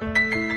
Música